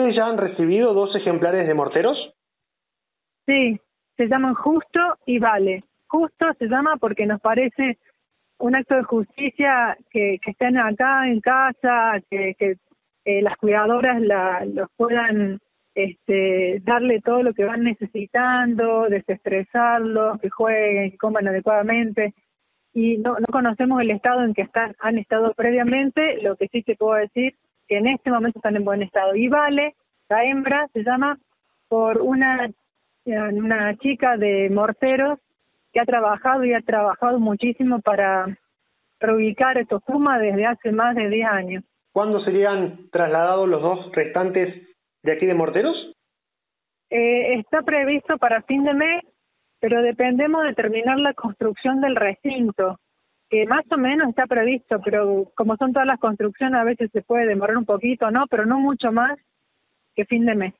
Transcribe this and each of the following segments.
¿Ustedes ya han recibido dos ejemplares de morteros? Sí, se llaman Justo y Vale. Justo se llama porque nos parece un acto de justicia que, estén acá en casa, que, eh, las cuidadoras la, los puedan este, darle todo lo que van necesitando, desestresarlos, que jueguen, coman adecuadamente. Y no, no conocemos el estado en que están, han estado previamente, lo que sí te puedo decir que en este momento están en buen estado. Y Vale, la hembra, se llama por una, una chica de morteros que ha trabajado y ha trabajado muchísimo para reubicar estos pumas desde hace más de 10 años. ¿Cuándo serían trasladados los dos restantes de aquí de Morteros? Eh, está previsto para fin de mes, pero dependemos de terminar la construcción del recinto, que más o menos está previsto, pero como son todas las construcciones, a veces se puede demorar un poquito, ¿no? Pero no mucho más que fin de mes.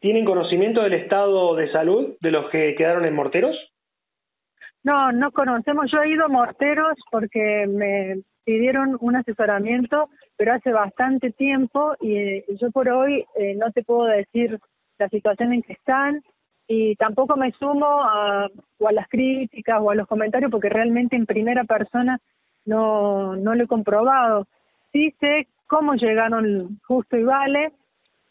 ¿Tienen conocimiento del estado de salud de los que quedaron en Morteros? No, no conocemos. Yo he ido a Morteros porque me pidieron un asesoramiento, pero hace bastante tiempo y yo por hoy eh, no te puedo decir la situación en que están y tampoco me sumo a, o a las críticas o a los comentarios porque realmente en primera persona no, no lo he comprobado. Sí sé cómo llegaron Justo y Vale,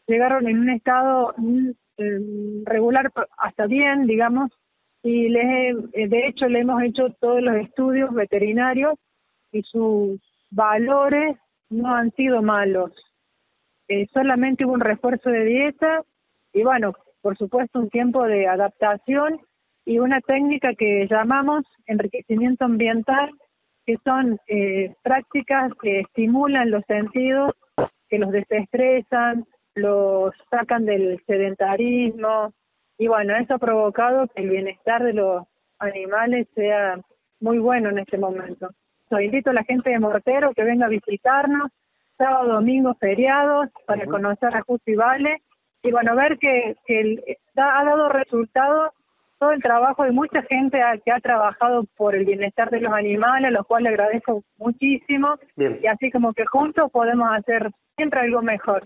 llegaron en un estado mm, eh, regular hasta bien, digamos, y les de hecho le hemos hecho todos los estudios veterinarios y sus valores no han sido malos. Eh, solamente hubo un refuerzo de dieta y bueno, por supuesto un tiempo de adaptación y una técnica que llamamos enriquecimiento ambiental, que son eh, prácticas que estimulan los sentidos, que los desestresan, los sacan del sedentarismo y bueno, eso ha provocado que el bienestar de los animales sea muy bueno en este momento. Yo invito a la gente de Mortero que venga a visitarnos, sábado, domingo, feriados, para conocer a Justo y Vale. Y bueno, ver que, que ha dado resultados todo el trabajo de mucha gente que ha trabajado por el bienestar de los animales, a los cuales le agradezco muchísimo. Y así como que juntos podemos hacer siempre algo mejor.